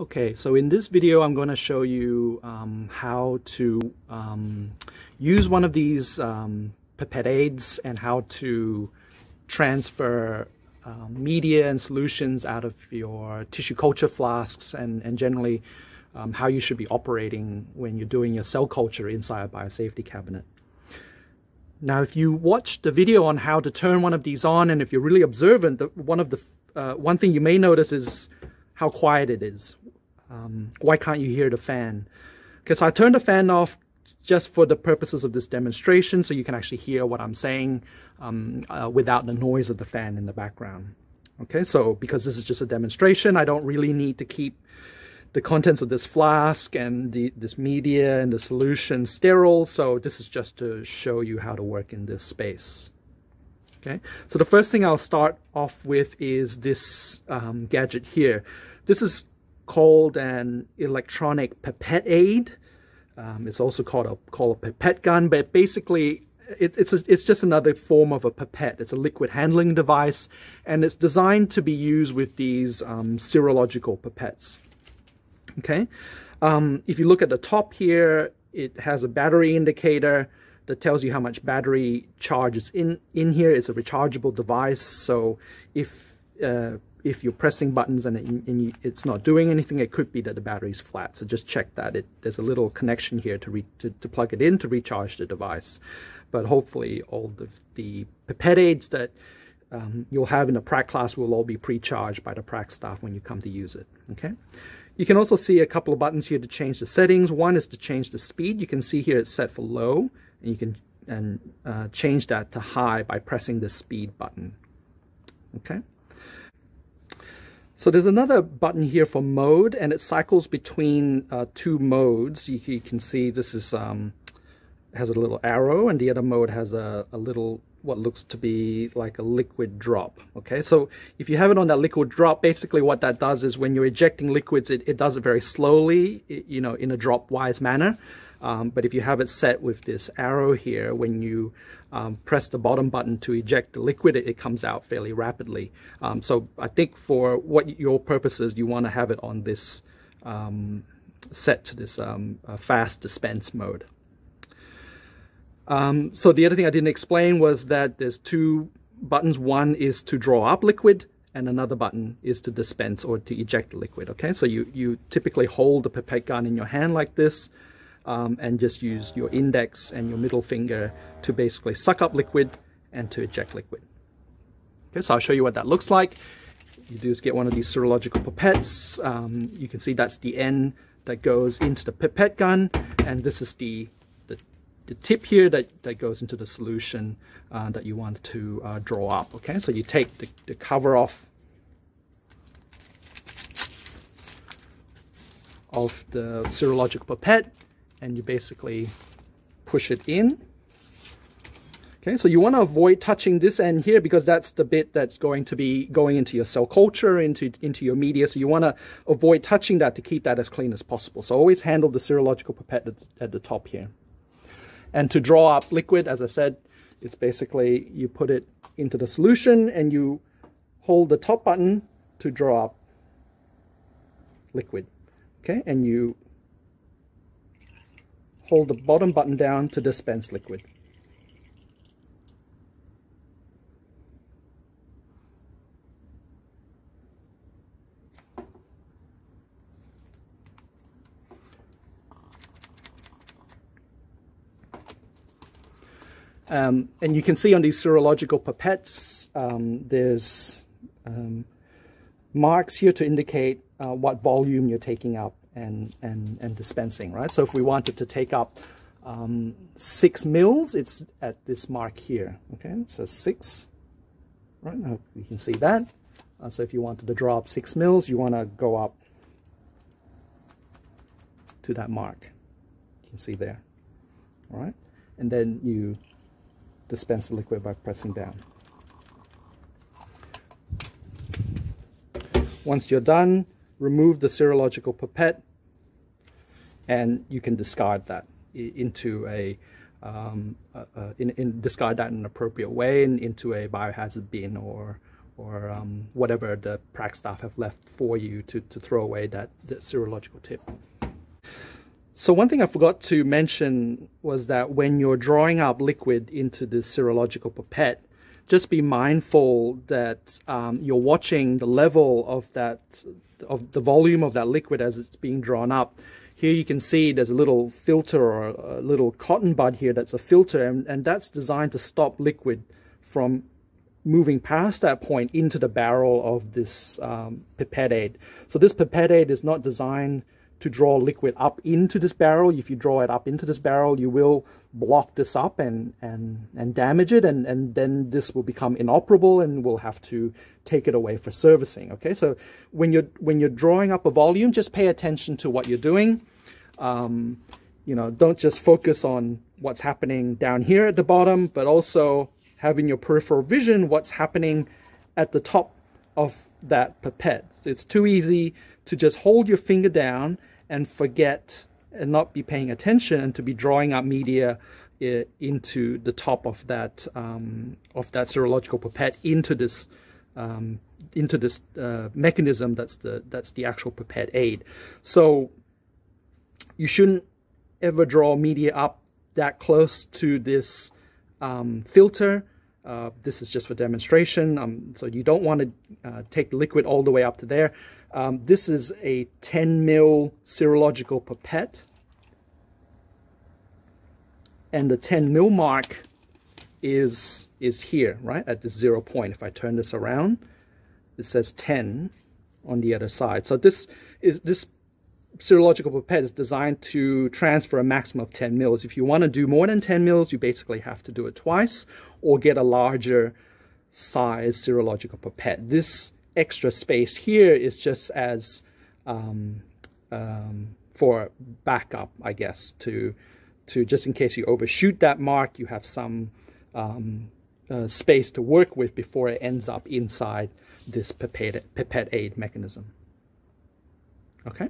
Okay, so in this video I'm going to show you um, how to um, use one of these um, pipette aids and how to transfer um, media and solutions out of your tissue culture flasks and, and generally um, how you should be operating when you're doing your cell culture inside a biosafety cabinet. Now if you watched the video on how to turn one of these on and if you're really observant, the, one of the uh, one thing you may notice is how quiet it is. Um, why can't you hear the fan? Okay, so I turned the fan off just for the purposes of this demonstration so you can actually hear what I'm saying um, uh, without the noise of the fan in the background. Okay, so because this is just a demonstration, I don't really need to keep the contents of this flask and the, this media and the solution sterile, so this is just to show you how to work in this space. Okay, so the first thing I'll start off with is this um, gadget here. This is called an electronic pipette aid. Um, it's also called a, called a pipette gun, but basically it, it's, a, it's just another form of a pipette. It's a liquid handling device, and it's designed to be used with these um, serological pipettes. Okay, um, if you look at the top here, it has a battery indicator that tells you how much battery charge is in, in here. It's a rechargeable device, so if uh, if you're pressing buttons and, it, and, it's not doing anything, it could be that the battery is flat. So just check that. It, there's a little connection here to, to, to, plug it in to recharge the device. But hopefully all the, the pipette aids that um, you'll have in the prac class will all be pre-charged by the prac staff when you come to use it. Okay. You can also see a couple of buttons here to change the settings. One is to change the speed. You can see here it's set for low, and you can and uh, change that to high by pressing the speed button. Okay. So there's another button here for mode, and it cycles between uh, two modes. You, you, can see this is um, has a little arrow, and the other mode has a, a little what looks to be like a liquid drop. Okay, so if you have it on that liquid drop, basically what that does is when you're ejecting liquids, it, it does it very slowly, you know, in a drop-wise manner. Um, but if you have it set with this arrow here, when you um, press the bottom button to eject the liquid, it, it comes out fairly rapidly. Um, so I think for what your purposes, you want to have it on this um, set to this uh, fast dispense mode. Um, so the other thing I didn't explain was that there's two buttons. One is to draw up liquid and another button is to dispense or to eject liquid. Okay, so you, you typically hold the pipette gun in your hand like this um, and just use your index and your middle finger to basically suck up liquid and to eject liquid. Okay, so I'll show you what that looks like. You do is get one of these serological pipettes. Um, you can see that's the end that goes into the pipette gun, and this is the the, the tip here that, that goes into the solution uh, that you want to uh, draw up. Okay, so you take the, the cover off of the serological pipette, and you basically push it in. Okay, so you want to avoid touching this end here because that's the bit that's going to be going into your cell culture, into, into your media. So you want to avoid touching that to keep that as clean as possible. So always handle the serological pipette at, at the top here. And to draw up liquid, as I said, it's basically you put it into the solution and you hold the top button to draw up liquid. Okay, and you hold the bottom button down to dispense liquid. Um, and you can see on these serological pipettes, um, there's um, marks here to indicate uh, what volume you're taking up and, and, and dispensing, right? So if we wanted to take up um, six mils, it's at this mark here, okay? So six, right? Now you can see that. Uh, so if you wanted to draw up six mils, you want to go up to that mark. You can see there, all right? And then you dispense the liquid by pressing down. Once you're done, remove the serological pipette and you can discard that into a, um, in, in discard that in an appropriate way and into a biohazard bin or or um, whatever the prac staff have left for you to, to throw away that, that serological tip. So one thing I forgot to mention was that when you're drawing up liquid into the serological pipette, just be mindful that um, you're watching the level of that of the volume of that liquid as it's being drawn up. Here you can see there's a little filter or a little cotton bud here that's a filter and, and that's designed to stop liquid from moving past that point into the barrel of this um, pipette aid. So this pipette aid is not designed to draw liquid up into this barrel. If you draw it up into this barrel, you will block this up and, and, and damage it, and, and then this will become inoperable and we'll have to take it away for servicing. Okay, so when you're, when you're drawing up a volume, just pay attention to what you're doing. Um, you know, don't just focus on what's happening down here at the bottom, but also having your peripheral vision what's happening at the top of that pipette. It's too easy to just hold your finger down and forget and not be paying attention and to be drawing up media uh, into the top of that um, of that serological pipette into this um, into this uh, mechanism that's the that's the actual pipette aid. So you shouldn't ever draw media up that close to this um, filter. Uh, this is just for demonstration, um, so you don't want to uh, take liquid all the way up to there. Um, this is a 10 mil serological pipette. And the 10 mil mark is, is here, right, at this zero point. If I turn this around, it says 10 on the other side. So this is this serological pipette is designed to transfer a maximum of 10 mils. If you want to do more than 10 mils, you basically have to do it twice or get a larger size serological pipette. This extra space here is just as um, um, for backup, I guess, to to just in case you overshoot that mark, you have some um, uh, space to work with before it ends up inside this pipette, pipette aid mechanism. Okay.